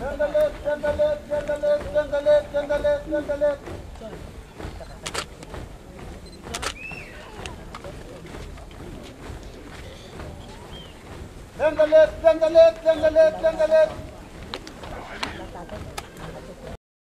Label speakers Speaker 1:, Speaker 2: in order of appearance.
Speaker 1: Then the left, then the left, then the left, then the left, then the left, then the left. Then the left, then the left, then the left.